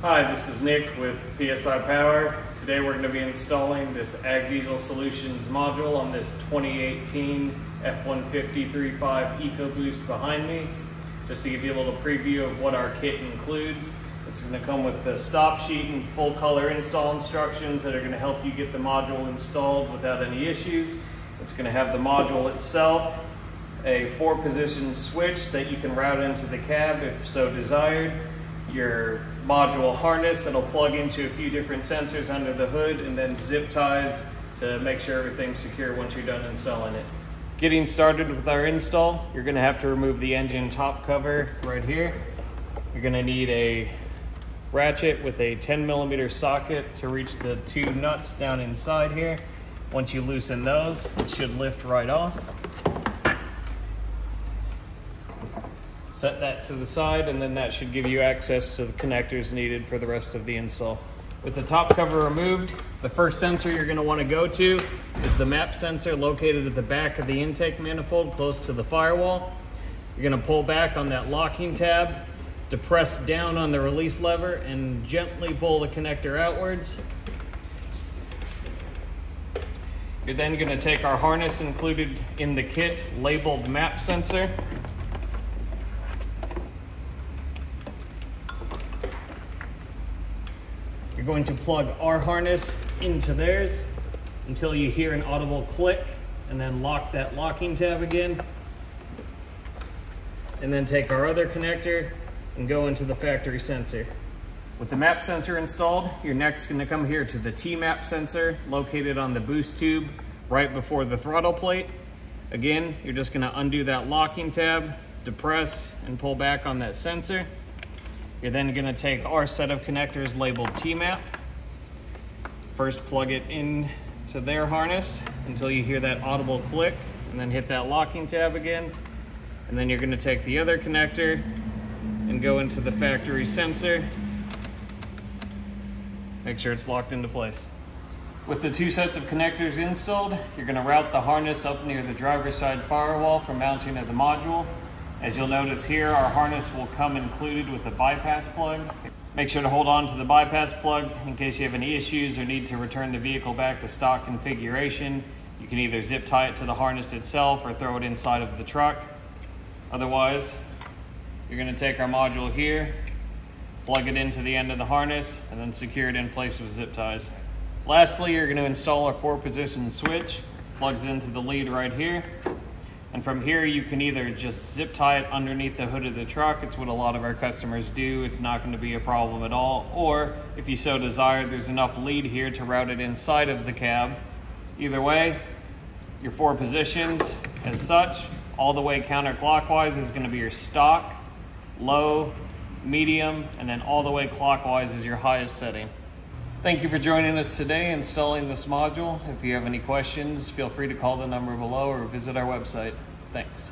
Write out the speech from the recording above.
Hi, this is Nick with PSI Power. Today we're going to be installing this Ag Diesel Solutions module on this 2018 F-150 3.5 EcoBoost behind me. Just to give you a little preview of what our kit includes. It's going to come with the stop sheet and full color install instructions that are going to help you get the module installed without any issues. It's going to have the module itself, a four position switch that you can route into the cab if so desired, your module harness that'll plug into a few different sensors under the hood and then zip ties to make sure everything's secure once you're done installing it. Getting started with our install, you're gonna have to remove the engine top cover right here. You're gonna need a ratchet with a 10 millimeter socket to reach the two nuts down inside here. Once you loosen those, it should lift right off. Set that to the side and then that should give you access to the connectors needed for the rest of the install. With the top cover removed, the first sensor you're gonna to want to go to is the map sensor located at the back of the intake manifold close to the firewall. You're gonna pull back on that locking tab, depress down on the release lever and gently pull the connector outwards. You're then gonna take our harness included in the kit labeled map sensor going to plug our harness into theirs until you hear an audible click and then lock that locking tab again. And then take our other connector and go into the factory sensor. With the map sensor installed, you're next gonna come here to the T-map sensor located on the boost tube right before the throttle plate. Again, you're just gonna undo that locking tab, depress and pull back on that sensor. You're then gonna take our set of connectors labeled T-map. First plug it in to their harness until you hear that audible click and then hit that locking tab again. And then you're gonna take the other connector and go into the factory sensor. Make sure it's locked into place. With the two sets of connectors installed, you're gonna route the harness up near the driver's side firewall for mounting of the module as you'll notice here, our harness will come included with the bypass plug. Make sure to hold on to the bypass plug in case you have any issues or need to return the vehicle back to stock configuration. You can either zip tie it to the harness itself or throw it inside of the truck. Otherwise, you're gonna take our module here, plug it into the end of the harness, and then secure it in place with zip ties. Lastly, you're gonna install our four position switch. Plugs into the lead right here. And from here, you can either just zip tie it underneath the hood of the truck. It's what a lot of our customers do. It's not gonna be a problem at all. Or if you so desire, there's enough lead here to route it inside of the cab. Either way, your four positions as such, all the way counterclockwise is gonna be your stock, low, medium, and then all the way clockwise is your highest setting. Thank you for joining us today installing this module. If you have any questions, feel free to call the number below or visit our website. Thanks.